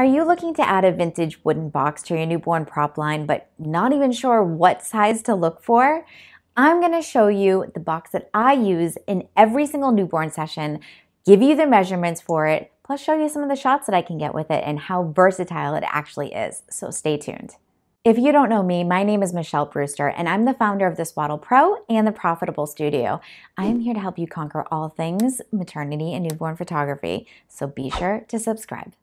Are you looking to add a vintage wooden box to your newborn prop line, but not even sure what size to look for? I'm going to show you the box that I use in every single newborn session, give you the measurements for it, plus show you some of the shots that I can get with it and how versatile it actually is. So stay tuned. If you don't know me, my name is Michelle Brewster, and I'm the founder of the Swaddle Pro and the Profitable Studio. I am here to help you conquer all things maternity and newborn photography, so be sure to subscribe.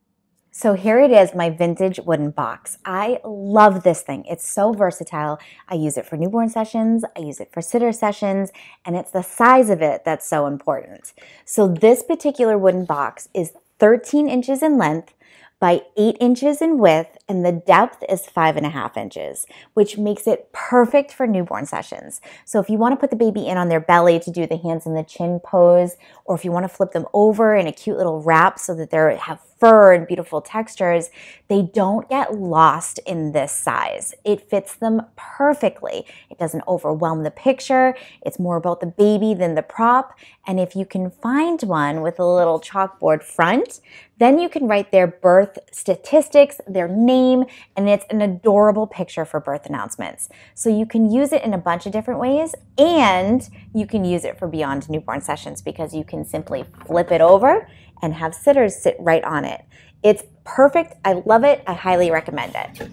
So here it is, my vintage wooden box. I love this thing. It's so versatile. I use it for newborn sessions, I use it for sitter sessions, and it's the size of it that's so important. So this particular wooden box is 13 inches in length by 8 inches in width, and the depth is 5.5 inches, which makes it perfect for newborn sessions. So if you want to put the baby in on their belly to do the hands in the chin pose, or if you want to flip them over in a cute little wrap so that they have fur and beautiful textures, they don't get lost in this size. It fits them perfectly. It doesn't overwhelm the picture. It's more about the baby than the prop. And if you can find one with a little chalkboard front, then you can write their birth statistics, their name, and it's an adorable picture for birth announcements. So you can use it in a bunch of different ways and you can use it for beyond newborn sessions because you can simply flip it over and have sitters sit right on it. It's perfect. I love it. I highly recommend it.